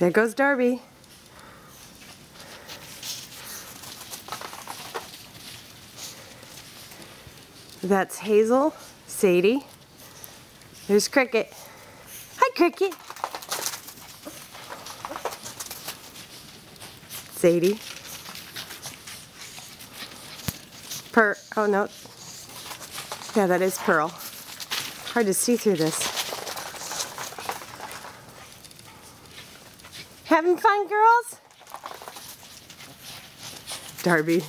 There goes Darby. That's Hazel, Sadie. There's Cricket. Hi, Cricket. Sadie. Per, oh no. Yeah, that is Pearl. Hard to see through this. Having fun, girls? Darby.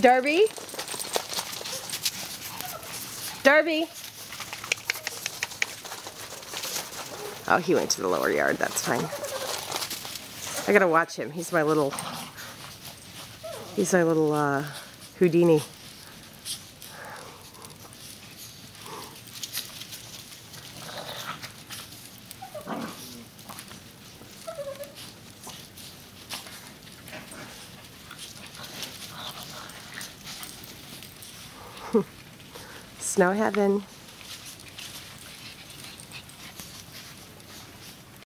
Darby? Darby? Oh, he went to the lower yard. That's fine. I gotta watch him. He's my little, he's my little uh, Houdini. Snow heaven.